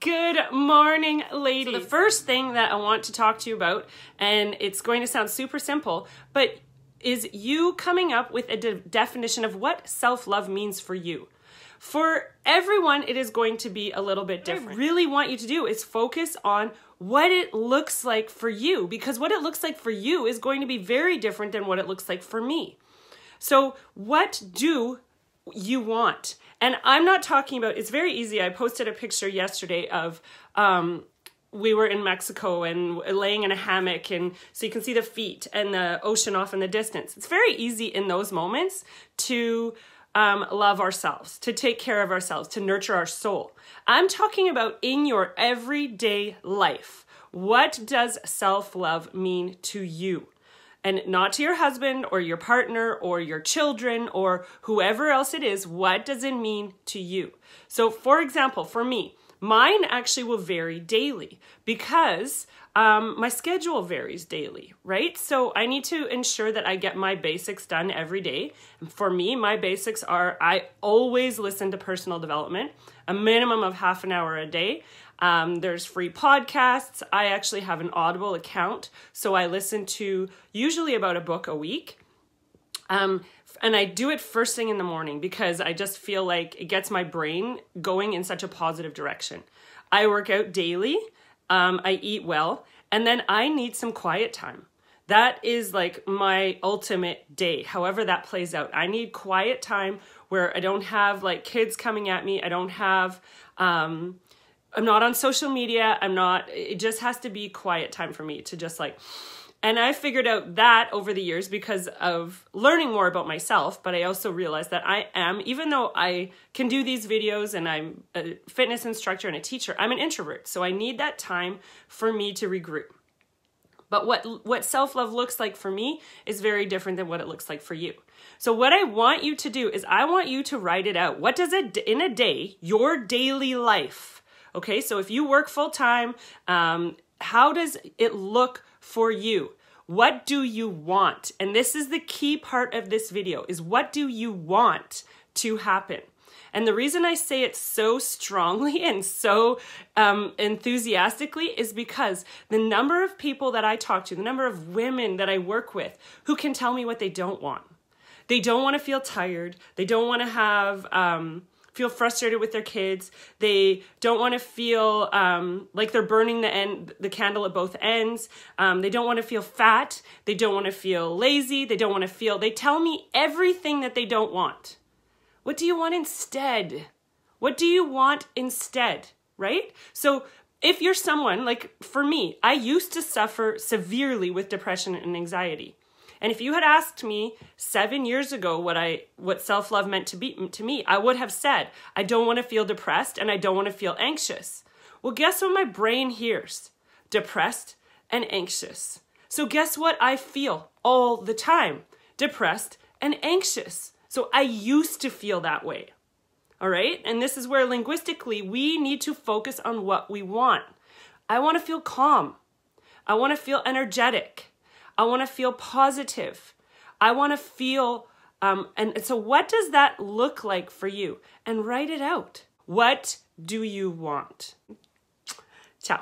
Good morning, ladies. So the first thing that I want to talk to you about, and it's going to sound super simple, but is you coming up with a de- definition of what self love means for you. For everyone, it is going to be a little bit different. What I really want you to do is focus on what it looks like for you, because what it looks like for you is going to be very different than what it looks like for me. So, what do you want? And I'm not talking about, it's very easy. I posted a picture yesterday of, um, we were in Mexico and laying in a hammock, and so you can see the feet and the ocean off in the distance. It's very easy in those moments to um, love ourselves, to take care of ourselves, to nurture our soul. I'm talking about in your everyday life. What does self love mean to you? And not to your husband or your partner or your children or whoever else it is, what does it mean to you? So, for example, for me, mine actually will vary daily because um, my schedule varies daily, right? So I need to ensure that I get my basics done every day. For me, my basics are I always listen to personal development, a minimum of half an hour a day. Um, there's free podcasts. I actually have an Audible account, so I listen to usually about a book a week. Um, and I do it first thing in the morning because I just feel like it gets my brain going in such a positive direction. I work out daily, um, I eat well, and then I need some quiet time. That is like my ultimate day, however that plays out. I need quiet time where I don't have like kids coming at me. I don't have um, I'm not on social media. I'm not, it just has to be quiet time for me to just like, and I figured out that over the years because of learning more about myself, but I also realized that I am, even though I can do these videos and I'm a fitness instructor and a teacher, I'm an introvert. So I need that time for me to regroup. But what, what self love looks like for me is very different than what it looks like for you. So, what I want you to do is, I want you to write it out. What does it in a day, your daily life, Okay, so if you work full time, um, how does it look for you? What do you want? And this is the key part of this video is what do you want to happen? And the reason I say it so strongly and so um, enthusiastically is because the number of people that I talk to, the number of women that I work with who can tell me what they don't want. They don't want to feel tired. They don't want to have um, feel frustrated with their kids. They don't want to feel um, like they're burning the end, the candle at both ends. Um, they don't want to feel fat. They don't want to feel lazy. They don't want to feel. They tell me everything that they don't want. What do you want instead? What do you want instead? Right? So if you're someone like for me, I used to suffer severely with depression and anxiety. And if you had asked me seven years ago what I what self love meant to be to me, I would have said I don't want to feel depressed and I don't want to feel anxious. Well, guess what my brain hears? Depressed and anxious. So guess what I feel all the time? Depressed and anxious. So I used to feel that way. All right? And this is where linguistically we need to focus on what we want. I want to feel calm. I want to feel energetic. I want to feel positive. I want to feel, um, and so what does that look like for you? And write it out. What do you want? Ciao.